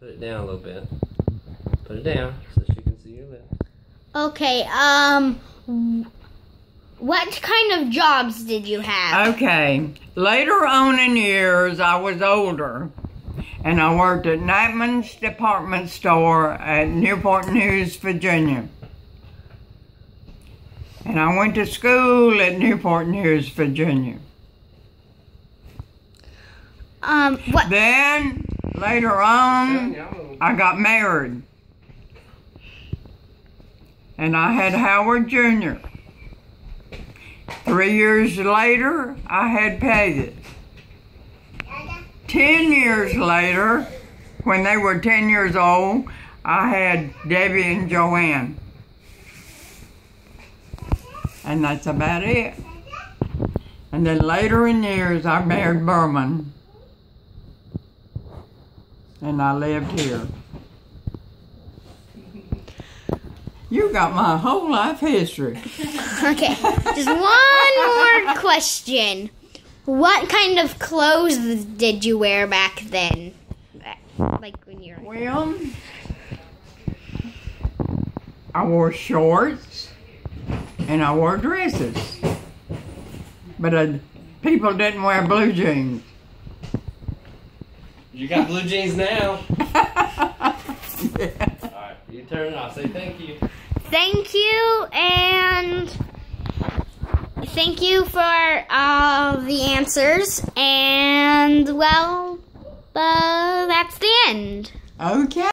Put it down a little bit. Put it down so she can see your lips. Okay, um, what kind of jobs did you have? Okay. Later on in years, I was older, and I worked at Nachman's department store at Newport News, Virginia. And I went to school at Newport News, Virginia. Um, what? Then, later on, I got married. And I had Howard Jr. Three years later, I had Peggy. Ten years later, when they were 10 years old, I had Debbie and Joanne. And that's about it. And then later in years, I married Berman. And I lived here. You got my whole life history. Okay, just one more question. What kind of clothes did you wear back then? Like when you were. Well, I wore shorts and I wore dresses. But uh, people didn't wear blue jeans. You got blue jeans now. yeah. Alright, you turn it off. Say thank you. Thank you, and thank you for all the answers. And, well, uh, that's the end. Okay.